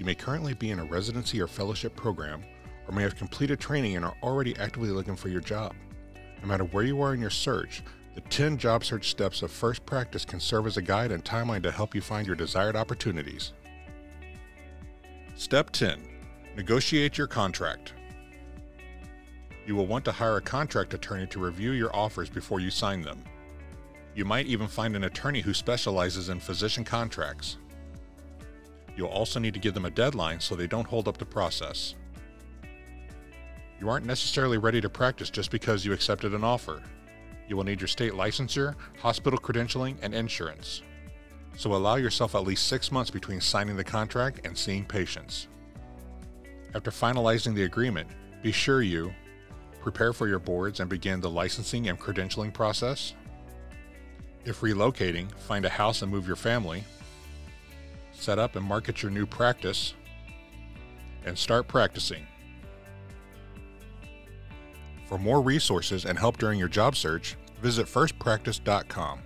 You may currently be in a residency or fellowship program, or may have completed training and are already actively looking for your job. No matter where you are in your search, the 10 job search steps of First Practice can serve as a guide and timeline to help you find your desired opportunities. Step 10 Negotiate your contract. You will want to hire a contract attorney to review your offers before you sign them. You might even find an attorney who specializes in physician contracts. You'll also need to give them a deadline so they don't hold up the process. You aren't necessarily ready to practice just because you accepted an offer. You will need your state licensure, hospital credentialing, and insurance. So allow yourself at least six months between signing the contract and seeing patients. After finalizing the agreement, be sure you prepare for your boards and begin the licensing and credentialing process. If relocating, find a house and move your family. Set up and market your new practice. And start practicing. For more resources and help during your job search, visit firstpractice.com.